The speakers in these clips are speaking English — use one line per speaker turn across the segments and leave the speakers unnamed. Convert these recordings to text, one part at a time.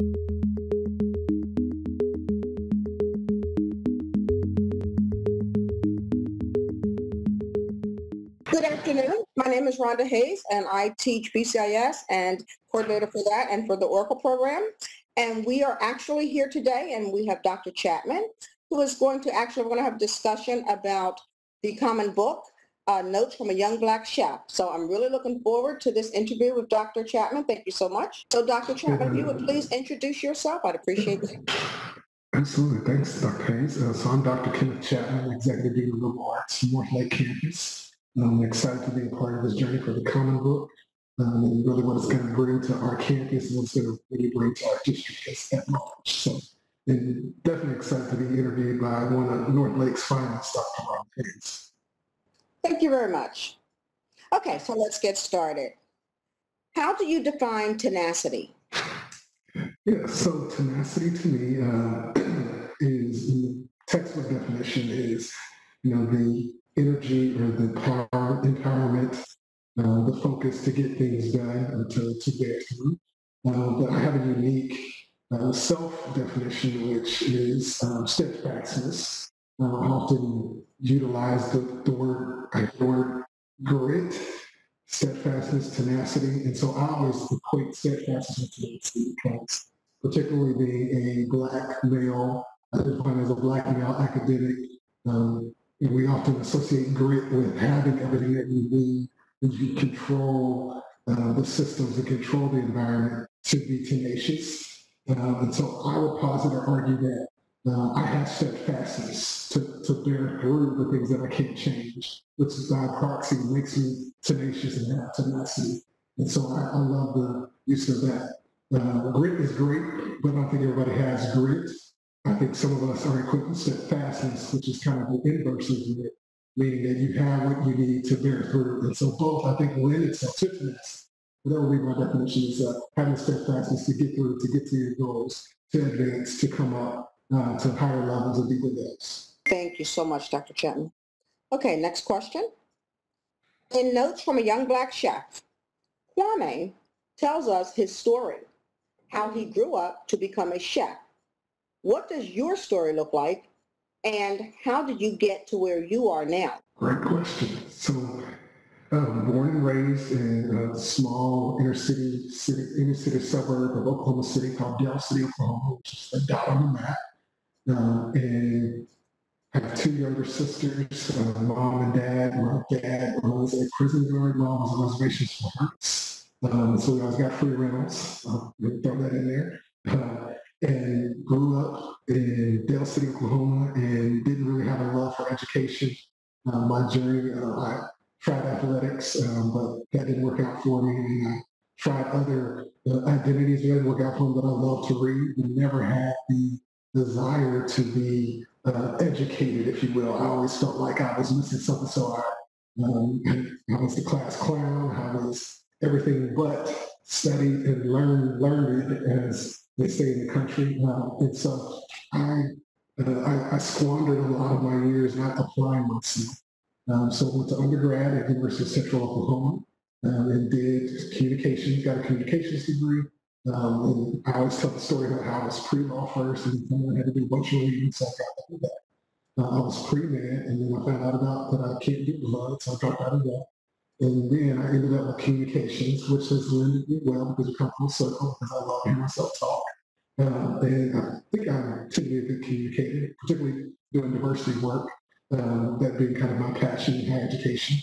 Good afternoon. My name is Rhonda Hayes, and I teach BCIS and coordinator for that and for the Oracle program. And we are actually here today, and we have Dr. Chapman, who is going to actually, we're going to have a discussion about the common book, uh, Notes from a Young Black Chef. So I'm really looking forward to this interview with Dr. Chapman. Thank you so much. So Dr. Chapman, if you would please introduce yourself, I'd appreciate it.
Absolutely. Thanks, Dr. Hayes. Uh, so I'm Dr. Kenneth Chapman, Executive Dean of Liberal Arts, North Lake Campus. I'm excited to be a part of this journey for the Common Book um, and really what it's going to bring to our campus and what's going to really bring to our district at large. So, and definitely excited to be interviewed by one of North Lake's finest, Dr. Rob Hayes.
Thank you very much. Okay, so let's get started. How do you define tenacity?
Yeah, so tenacity to me uh, is, the textbook definition is, you know, the energy or the power, empowerment, uh, the focus to get things done and to, to get through. Uh, but I have a unique uh, self-definition, which is um, steadfastness. I often utilize the, the word, the word grit, steadfastness, tenacity. And so I always equate steadfastness to tenacity because particularly being a black male, identifying as a black male academic, um, and we often associate grit with having everything that you need and you control uh, the systems and control the environment to be tenacious. Um, and so I would posit or argue that uh, I have steadfastness to, to bear through the things that I can't change, which is by proxy makes me tenacious and have tenacity. And so I, I love the use of that. Uh, grit is great, but I don't think everybody has grit. I think some of us are equipped with steadfastness, which is kind of the inverse of it, meaning that you have what you need to bear through. And so both, I think, lend itself to tenacity. That would be my definition is uh, having steadfastness to get through, to get to your goals, to advance, to come up uh, to higher levels and deeper.
Thank you so much, Dr. Chapman. Okay, next question. In Notes from a Young Black Chef, Kwame tells us his story, how he grew up to become a chef what does your story look like? And how did you get to where you are now?
Great question. So, um, born and raised in a small inner city, city, inner city suburb of Oklahoma City called Del City, Oklahoma, which is a dot on the map. Um, and have two younger sisters, uh, mom and dad. My dad was a prison guard, mom was a reservations for Hertz. Um, so we always got free rentals. I'll throw that in there. Uh, and grew up in Del City, Oklahoma, and didn't really have a love for education. Uh, my journey, uh, I tried athletics, um, but that didn't work out for me. And I tried other uh, identities that didn't work out for me, but I love to read never had the desire to be uh, educated, if you will. I always felt like I was missing something, so I, um, I was the class clown. I was everything but studied and learned, learned as they say in the country. Uh, and so I, uh, I, I, squandered a lot of my years not applying myself. Um, so I went to undergrad at University of Central Oklahoma um, and did communications, got a communications degree. Um, and I always tell the story about how I was pre-law first and then I had to do bunch of reading, so I got out that. Uh, I was pre-med and then I found out about that I can't do law, so I dropped out of that. And then I ended up with communications, which has lended me well because we come full circle because I love hearing myself talk. Uh, and I think I'm typically a good communicator, particularly doing diversity work, uh, that being kind of my passion in higher education.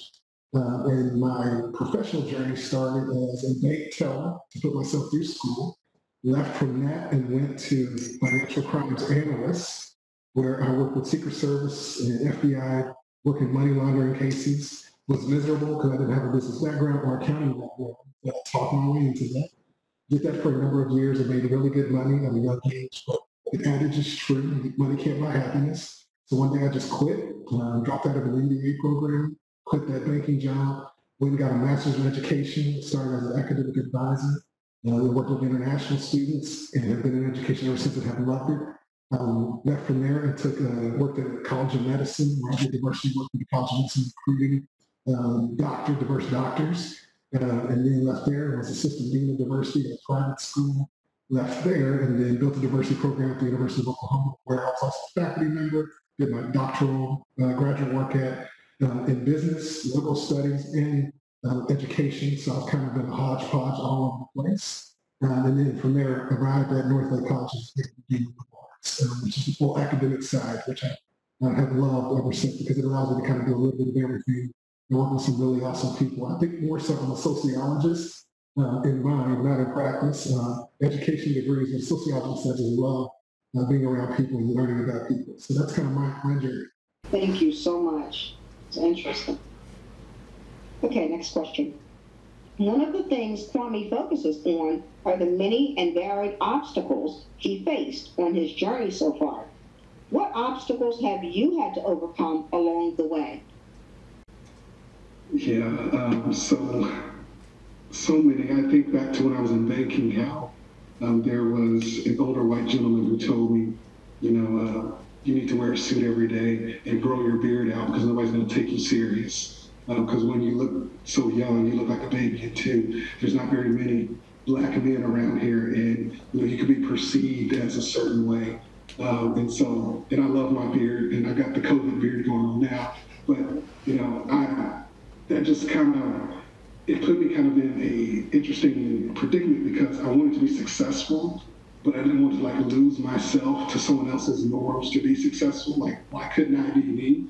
Uh, and my professional journey started as a bank teller to put myself through school. Left from that and went to financial crimes analyst, where I worked with Secret Service and FBI, working money laundering cases was miserable because I didn't have a business background or accounting background. but I talked my way into that. Did that for a number of years and made really good money at a young age. But the adage is true, money can't buy happiness. So one day I just quit, uh, dropped out of an MBA program, quit that banking job, went and got a master's in education, started as an academic advisor. Uh, we worked with international students and have been in education ever since and have loved it. Um, left from there and took uh, worked at College of Medicine, where I did diversity work with the College of Medicine recruiting um, doctor, diverse doctors, uh, and then left there and was assistant dean of diversity at a private school
left there and then built a diversity program at the University of Oklahoma, where I was also a faculty member, did my doctoral uh, graduate work at uh, in business, liberal studies, and uh, education. So I've kind of been a hodgepodge all over the place. Uh, and then from there, arrived at Northlake College's Dean of Arts, uh, which is the full academic side, which I uh, have loved ever since because it allows me to kind of do a little bit of everything and work with some really awesome people. I think more so I'm a sociologist uh, in mind, not in practice. Uh, education degrees and sociology says I love uh, being around people and learning about people. So that's kind of my, my journey.
Thank you so much. Interesting. Okay, next question. One of the things Kwame focuses on are the many and varied obstacles he faced on his journey so far. What obstacles have you had to overcome along the way?
Yeah, um, so so many. I think back to when I was in banking, how um, there was an older white gentleman who told me, you know, uh, you need to wear a suit every day and grow your beard out because nobody's going to take you serious. Because um, when you look so young, you look like a baby. And two, there's not very many black men around here, and you know you could be perceived as a certain way. Um, and so, and I love my beard, and I got the COVID beard going on now. But you know, I that just kind of it put me kind of in a interesting predicament because I wanted to be successful, but I didn't want to like lose myself to someone else's norms to be successful. Like, why couldn't I be me?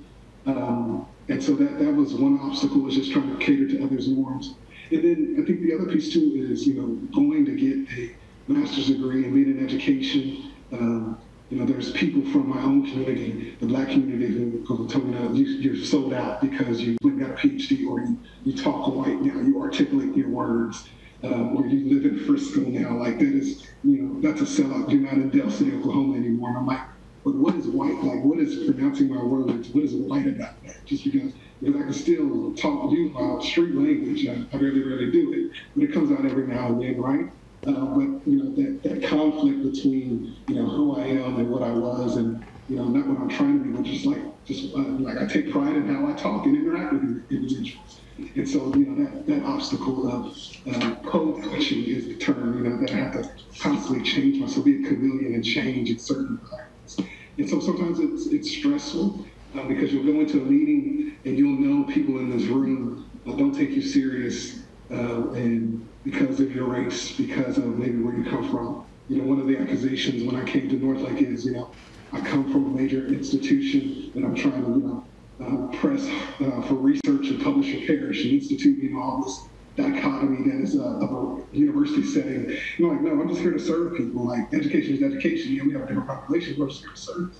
Um, and so that that was one obstacle was just trying to cater to others' norms. And then I think the other piece too is you know going to get a master's degree and being in education. Um, you know, there's people from my own community, the black community, who, told me, you, you're sold out because you went got a PhD or you, you talk white now, you articulate your words, um, or you live in Frisco now. Like that is, you know, that's a sellout. You're not in Del City, Oklahoma anymore. And I'm like, but what is white? Like, what is pronouncing my words? What is white about that? Just because, because I can still talk, use my street language. I, I really, really do it, but it comes out every now and then, right? Uh, but you know that, that conflict between you know who I am and what I was, and you know not what I'm trying to be, but just like just uh, like I take pride in how I talk and interact with individuals. And so you know that, that obstacle of uh, code-switching is the term you know that I have to constantly change myself, be a chameleon and change in certain environments. And so sometimes it's it's stressful uh, because you'll go into a meeting and you'll know people in this room don't take you serious uh, and because of your race, because of maybe where you come from. You know, one of the accusations when I came to Northlake is, you know, I come from a major institution and I'm trying to, you know, uh, press uh, for research and publish or perish and institute, you know, all this dichotomy that is uh, of a university setting. You know, like, no, I'm just here to serve people. Like, education is education. Yeah, we have a different population, we're just here to serve.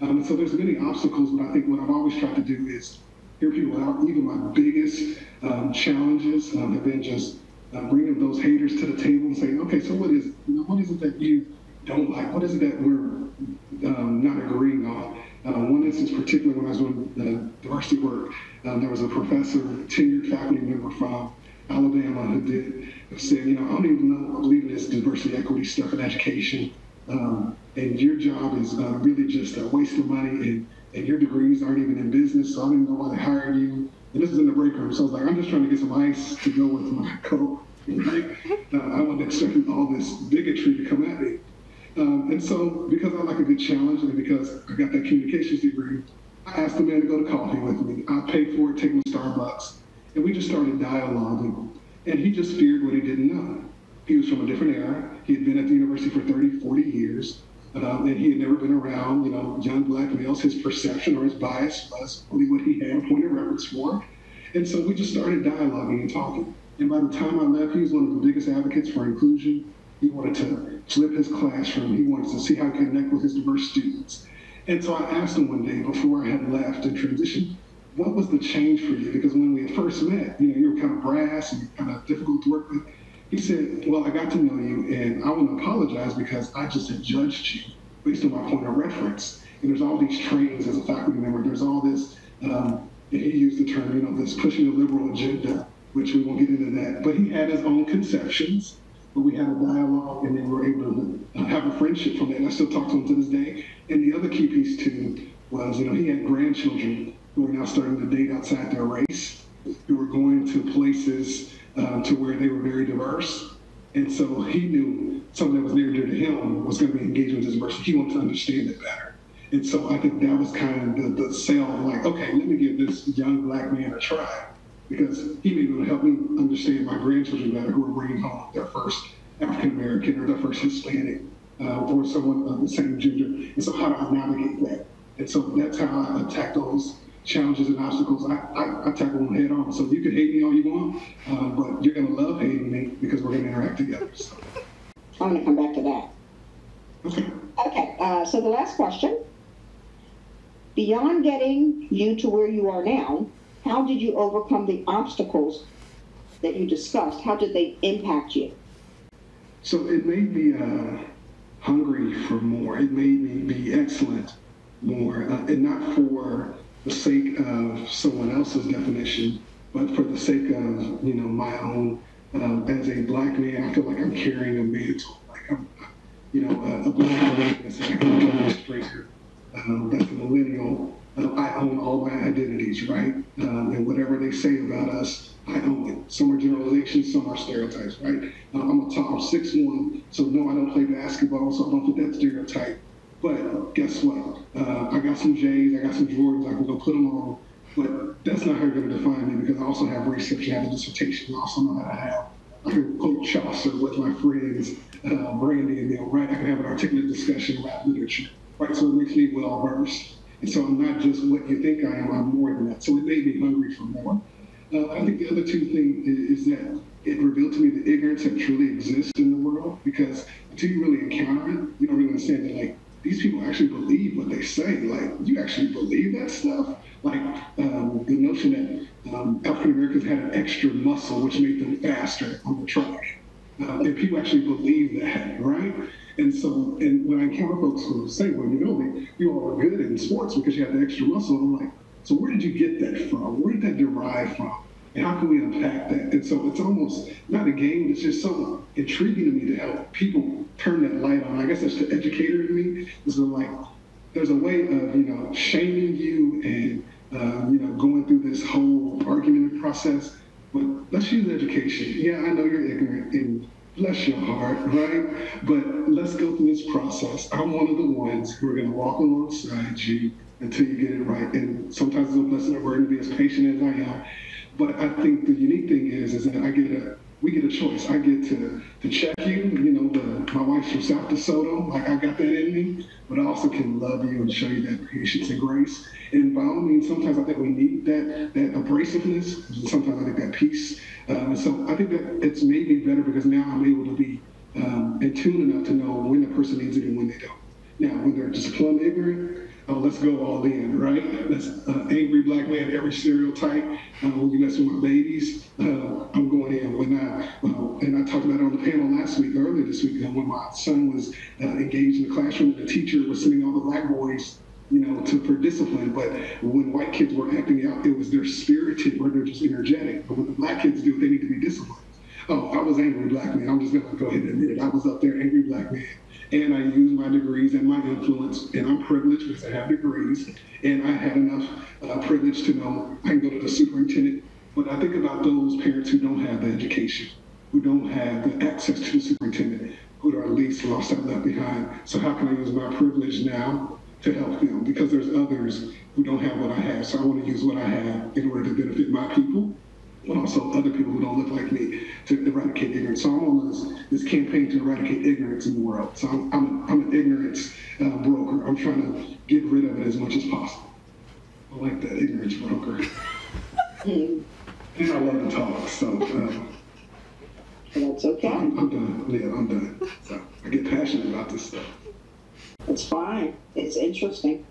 Um, so there's many obstacles, but I think what I've always tried to do is hear people out. Even my biggest um, challenges um, have been just uh, bringing those haters to the table and saying, okay, so what is, you know, what is it that you don't like? What is it that we're um, not agreeing on? Uh, one instance, particularly when I was doing the diversity work, um, there was a professor, tenured faculty member from Alabama who did said, you know, I don't even know, I believe in this diversity, equity stuff in education, um, and your job is uh, really just a waste of money, and, and your degrees aren't even in business, so I don't even know why they hired you. And this is in the break room, so I was like, I'm just trying to get some ice to go with my coat. Right? Uh, I wasn't expecting all this bigotry to come at me. Um, and so, because I like a good challenge and because I got that communications degree, I asked the man to go to coffee with me. I paid for it, take him to Starbucks, and we just started dialoguing. And he just feared what he didn't know. He was from a different era. He had been at the university for 30, 40 years, um, and he had never been around, you know, young black males. His perception or his bias was only what he had a point of reference for. And so we just started dialoguing and talking. And by the time I left, he was one of the biggest advocates for inclusion. He wanted to flip his classroom. He wanted to see how he could connect with his diverse students. And so I asked him one day before I had left and transitioned, what was the change for you? Because when we had first met, you know, you were kind of brass and kind of difficult to work with. He said, well, I got to know you and I want to apologize because I just had judged you based on my point of reference. And there's all these trains as a faculty member. There's all this, um, he used the term, you know, this pushing a liberal agenda which we won't get into that. But he had his own conceptions, but we had a dialogue, and then we were able to have a friendship from that. And I still talk to him to this day. And the other key piece too was, you know, he had grandchildren who are now starting to date outside their race, who were going to places uh, to where they were very diverse. And so he knew something that was near and dear to him was going to be engaging with this person. He wanted to understand it better. And so I think that was kind of the, the sale of like, okay, let me give this young black man a try because he may be able to help me understand my grandchildren better who are bringing home their first African American or their first Hispanic uh, or someone of the same gender. And so how do I navigate that? And so that's how I attack those challenges and obstacles. I, I, I tackle them head on. So you can hate me all you want, uh, but you're going to love hating me because we're going to interact together. So.
I'm going to come back to that.
Okay.
Okay, uh, so the last question. Beyond getting you to where you are now, how did you overcome the obstacles that you discussed? How did they impact you?
So it made me uh, hungry for more. It made me be excellent more, uh, and not for the sake of someone else's definition, but for the sake of you know my own. Uh, as a black man, I feel like I'm carrying a mantle. Like I'm, you know, a, a black man that's an administrator, um, that's a millennial. I own all my identities, right? Um, and whatever they say about us, I own it. Some are generalizations, some are stereotypes, right? Uh, I'm a top, I'm 6'1", so no, I don't play basketball, so I don't fit that stereotype. But guess what? Uh, I got some J's, I got some Jordans, I can go put them on. But that's not how you're going to define me because I also have research, I have a dissertation, I also know how to have. I can quote Chaucer with my friends, uh, Brandy and them, right? I can have an articulate discussion about literature, right? So it makes me well versed. And so I'm not just what you think I am, I'm more than that. So it made me hungry for more. Uh, I think the other two things is, is, that it revealed to me that ignorance that truly exists in the world because until you really encounter it, you don't really understand that, like, these people actually believe what they say. Like, you actually believe that stuff? Like, um, the notion that um, African Americans had an extra muscle which made them faster on the track. Uh, and people actually believe that, right? And so, and when I encounter folks who say, well, you know, you all are good in sports because you have the extra muscle, I'm like, so where did you get that from? Where did that derive from? And how can we unpack that? And so it's almost not a game, it's just so intriguing to me to help people turn that light on. I guess that's the educator in me. Is like, there's a way of, you know, shaming you and, uh, you know, going through this whole argument process. But let's use education. Yeah, I know you're ignorant and bless your heart, right? But let's go through this process. I'm one of the ones who are going to walk alongside you until you get it right. And sometimes it's a blessing and burden to be as patient as I am. But I think the unique thing is, is that I get a, we get a choice. I get to, to check you, you know, the, my wife's from South DeSoto, like I got that in me, but I also can love you and show you that patience and grace. And by all means, sometimes I think we need that, that abrasiveness, sometimes I think that peace. And so I think that it's made me better because now I'm able to be um, in tune enough to know when a person needs it and when they don't. Now, when they're just plumb ignorant, oh, let's go all in, right? That's uh, angry black man, every stereotype. Uh, when you mess with my babies, uh, I'm going in. When I, uh, and I talked about it on the panel last week, earlier this week, when my son was uh, engaged in the classroom, the teacher was sending all the black boys you know, to for discipline. But when white kids were acting out, it was their spirited or they're just energetic. But what the black kids do, they need to be disciplined. Oh, I was angry black man. I'm just gonna go ahead and admit it. I was up there angry black man and I use my degrees and my influence, and I'm privileged because I have degrees, and I had enough uh, privilege to know I can go to the superintendent. But I think about those parents who don't have the education, who don't have the access to the superintendent, who are at least lost out left behind. So how can I use my privilege now to help them? Because there's others who don't have what I have. So I want to use what I have in order to benefit my people but also other people who don't look like me to eradicate ignorance. So I'm on this, this campaign to eradicate ignorance in the world. So I'm, I'm, a, I'm an ignorance uh, broker. I'm trying to get rid of it as much as possible. I like that ignorance broker. and I love to talk, so. Um,
That's okay.
I'm, I'm done. Yeah, I'm done. So I get passionate about this stuff.
It's fine. It's interesting.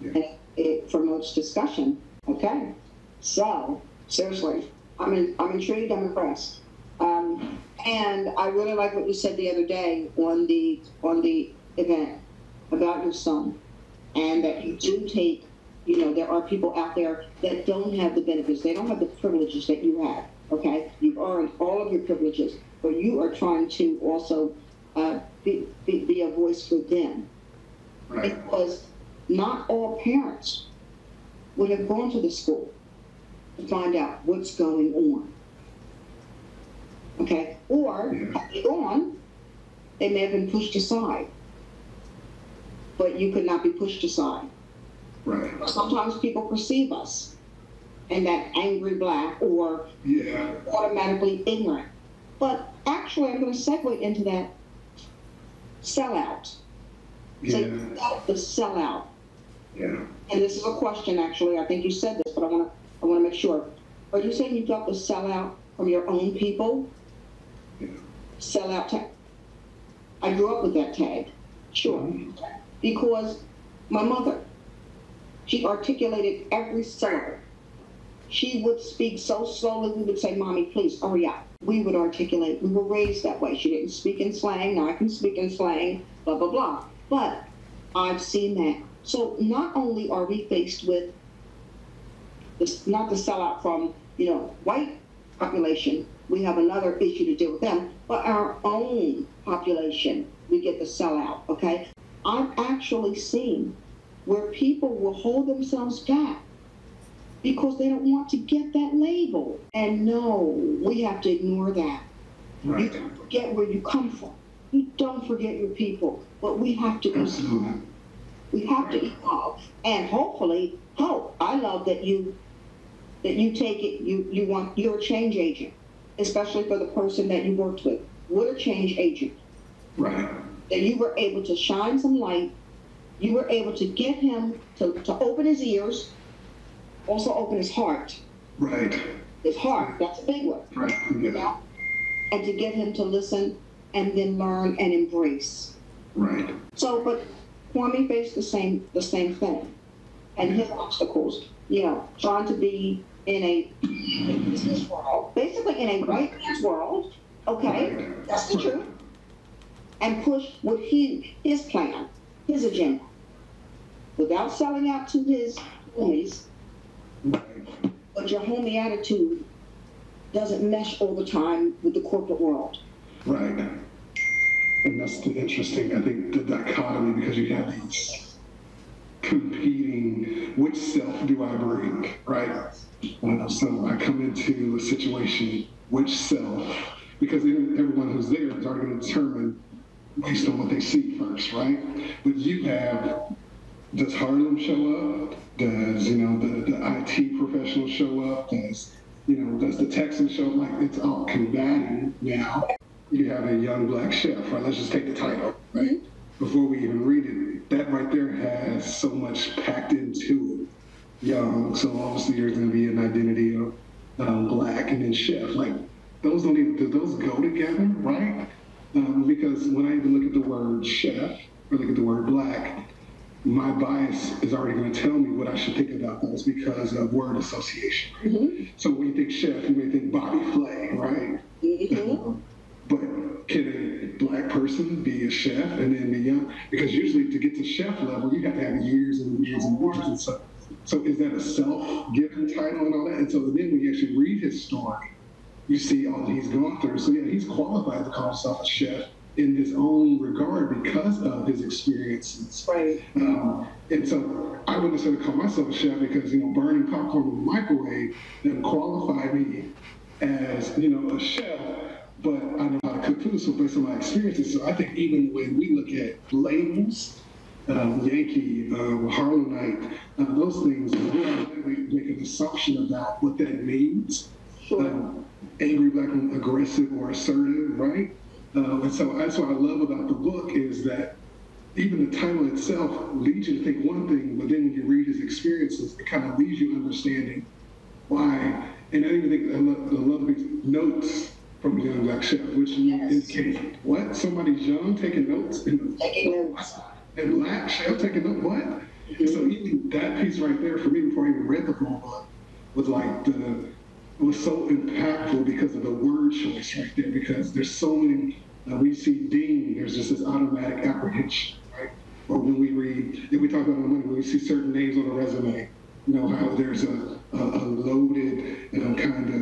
Yeah.
And it promotes discussion. Okay. So, seriously, I'm, in, I'm intrigued, I'm impressed. Um, and I really like what you said the other day on the on the event about your son, and that you do take, you know, there are people out there that don't have the benefits, they don't have the privileges that you have. Okay, you've earned all of your privileges, but you are trying to also uh, be, be, be a voice for them,
Right.
because not all parents would have gone to the school to find out what's going on. Okay, or had they may have been pushed aside. But you could not be pushed aside.
Right.
Sometimes people perceive us in that angry black or
Yeah.
automatically ignorant. But actually, I'm going to segue into that sellout. So
Yeah.
felt the sellout.
Yeah.
And this is a question, actually. I think you said this, but I want to I want to make sure. Are you saying you felt the sellout from your own people?
Yeah.
Sellout tag. I grew up with that tag. Sure. Because my mother, she articulated every syllable. She would speak so slowly, we would say, Mommy, please hurry up. We would articulate. We were raised that way. She didn't speak in slang. Now I can speak in slang, blah, blah, blah. But I've seen that. So not only are we faced with this, not the sellout from, you know, white population, we have another issue to deal with them, but our own population, we get the sellout, okay? I've actually seen where people will hold themselves back because they don't want to get that label. And no, we have to ignore that. You don't forget where you come from. You don't forget your people, but we have to
Absolutely.
we have to evolve and hopefully hope. I love that you that you take it. You you want you're a change agent, especially for the person that you worked with. What a change agent
Right.
that you were able to shine some light. You were able to get him to, to open his ears, also open his heart.
Right.
His heart, that's a big one.
Right. Yeah.
know? And to get him to listen and then learn and embrace.
Right.
So, but Kwame faced the same the same thing, and his obstacles. You know, trying to be in a business world, basically in a white man's world. Okay, that's the truth. And push what he his plan, his agenda, without selling out to his homies. But your homie attitude doesn't mesh all the time with the corporate world.
Right. And that's the interesting, I think, the dichotomy because you have these competing, which self do I bring, right? So I come into a situation, which self, because everyone who's there is already going to determine based on what they see first, right? But you have, does Harlem show up? Does, you know, the, the IT professional show up? Does, you know, does the Texan show up? Like, it's all combating now you have a young black chef, right? Let's just take the title, right? Mm-hmm. Before we even read it, that right there has so much packed into it. Young, so obviously there's going to be an identity of um, black and then chef. Like those don't even do those go together, right? Um, because when I even look at the word chef or look at the word black, my bias is already going to tell me what I should think about those because of word association.
Mm-hmm.
So when you think chef, you may think Bobby Flay, right?
Mm-hmm.
But can a black person be a chef and then be young? Because usually to get to chef level, you have to have years and years and years and so. So is that a self-given title and all that? And so then when you actually read his story, you see all that he's gone through. So yeah, he's qualified to call himself a chef in his own regard because of his experiences.
Right.
Um, and so I wouldn't necessarily call myself a chef because, you know, burning popcorn in the microwave doesn't qualify me as, you know, a chef, but I know how to cook food, so based on my experiences. So I think even when we look at labels, Yankee, um, Harlem uh, those things, we make an assumption about what that means.
Sure.
Um, angry, black, aggressive or assertive, right? And so that's what I love about the book is that even the title itself leads you to think one thing, but then when you read his experiences, it kind of leaves you understanding why. And I even think I love, I love these notes from Young Black Chef, which
Yes.
indicate what somebody's young taking notes
Taking notes.
And black chef taking notes. What? And so even that piece right there for me before I even read the whole book was like the was so impactful because of the word choice right there. Because there's so many. Uh, we see Dean. There's just this automatic apprehension, right? Or when we read, if we talk about money, when we see certain names on a resume, you know how there's a, a, a loaded uh, kind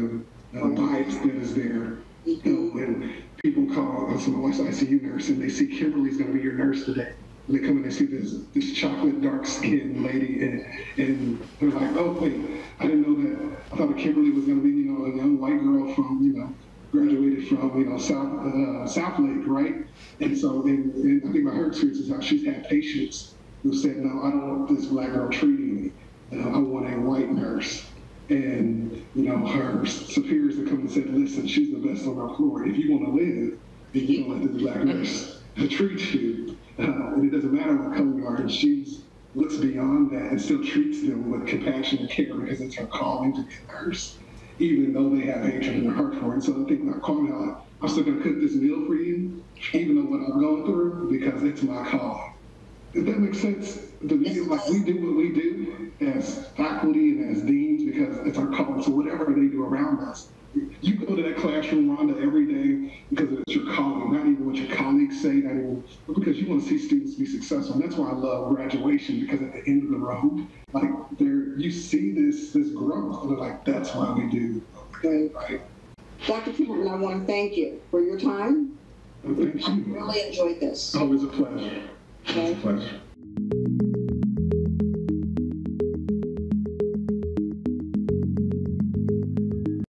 of uh, bias that is there. You know, when people call us my wife's ICU nurse and they see Kimberly's going to be your nurse today. They come in and see this this chocolate dark skinned lady and and they're like, oh wait, I didn't know that. I thought Kimberly was going to be you know a young white girl from you know graduated from, you know, South, uh, Southlake, right? And so, and, and I think my her experience is how she's had patients who said, no, I don't want this black girl treating me. Uh, I want a white nurse. And, you know, her superiors have come and said, listen, she's the best on our floor. If you want to live, then you don't let this black nurse treat you. Uh, and it doesn't matter what color you are. She's looks beyond that and still treats them with compassion and care because it's her calling to be a nurse, even though they have hatred in their heart for it. So I think my calling out, I'm still going to cook this meal for you, even though what I'm going through, because it's my calling. Does that make sense? We, like we do what we do as faculty and as deans because it's our calling. So whatever they do around us, you go to that classroom, Rhonda, every day because it's your calling, not even what your colleagues say, not even but because you want to see students be successful. And that's why I love graduation because at the end of the road, like there, you see this this growth, and they're like, that's why we do.
Great.
Right.
Dr. Cameron, I want to thank you for your time.
Well, Thank
I really enjoyed this.
Always a pleasure.
Okay.
It's a pleasure.